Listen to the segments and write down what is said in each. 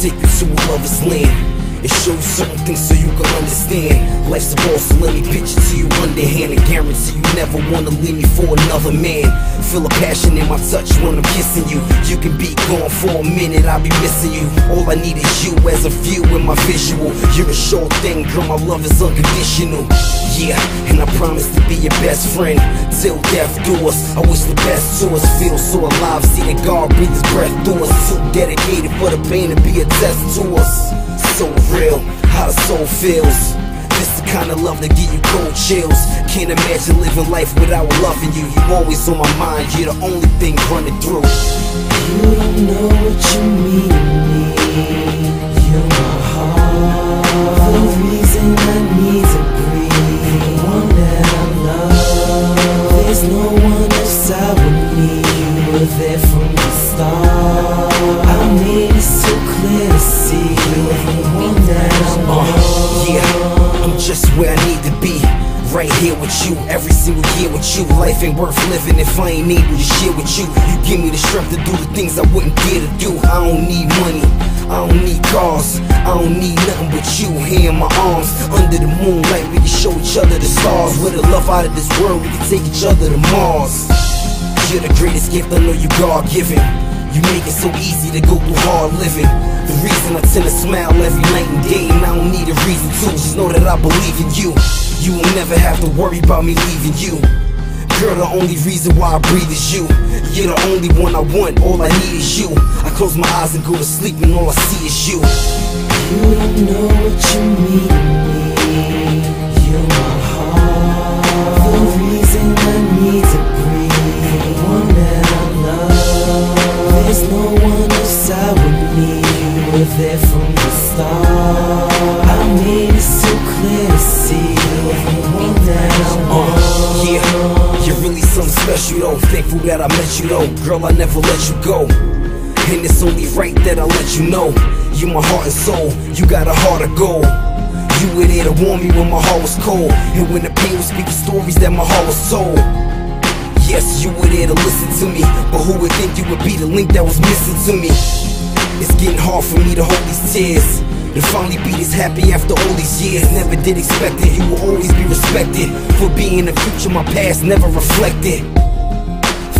take you to a lover's land. It shows things so you can understand. Life's a ball, so let me pitch it to you underhand and guarantee you never wanna leave me for another man. Feel a passion in my touch when I'm kissing you. You can be gone for a minute, I'll be missing you. All I need is you as a view in my visual. You're a sure thing, girl, my love is unconditional. Yeah, and I promise to be your best friend till death do us. I wish the best to us. Feel so alive, see that God breathe His breath through us. So dedicated for the pain to be a test to us so real, how the soul feels. This the kind of love that give you cold chills. Can't imagine living life without loving you. You always on my mind, you're the only thing running through. You don't know what you mean to me. You're my Right here with you, every single year with you. Life ain't worth living if I ain't able to share with you. You give me the strength to do the things I wouldn't dare to do. I don't need money, I don't need cars, I don't need nothing but you here in my arms. Under the moonlight, we can show each other the stars. With a love out of this world, we can take each other to Mars. You're the greatest gift I know you God given. You make it so easy to go through hard living. The reason I tend to smile every night and day, and I don't need a reason to. Just know that I believe in you. You will never have to worry about me leaving you. Girl, the only reason why I breathe is you. You're the only one I want, all I need is you. I close my eyes and go to sleep, and all I see is you. You don't know what you mean to me. You're my heart, the reason I need to breathe, the one that I love. There's no one. You were there from the start. I made it so clear something special though. Thankful that I met you though. Girl, I never let you go. And it's only right that I let you know. You're my heart and soul. You got a heart of gold. You were there to warm me when my heart was cold. And when the pain was speaking stories that my heart was told. Yes, you were there to listen to me. But who would think you would be the link that was missing to me? It's getting hard for me to hold these tears. To finally be this happy after all these years. Never did expect it. You will always be respected. For being the future my past never reflected.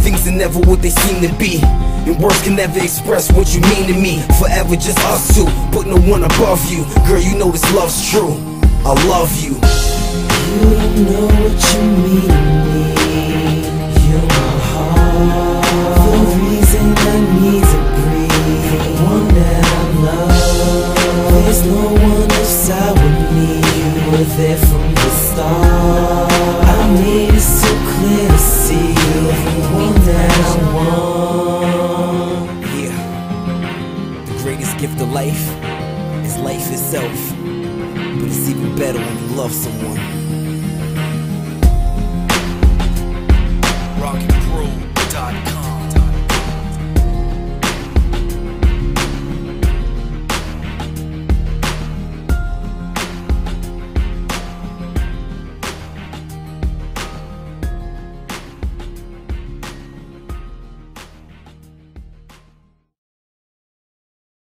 Things are never what they seem to be. And words can never express what you mean to me. Forever just us two, put no one above you. Girl, you know this love's true. I love you. You don't know what you mean to me. There's no one else I would need. You were there from the start. I made it so clear to see you the one that I want. Yeah. The greatest gift of life is life itself. But it's even better when you love someone.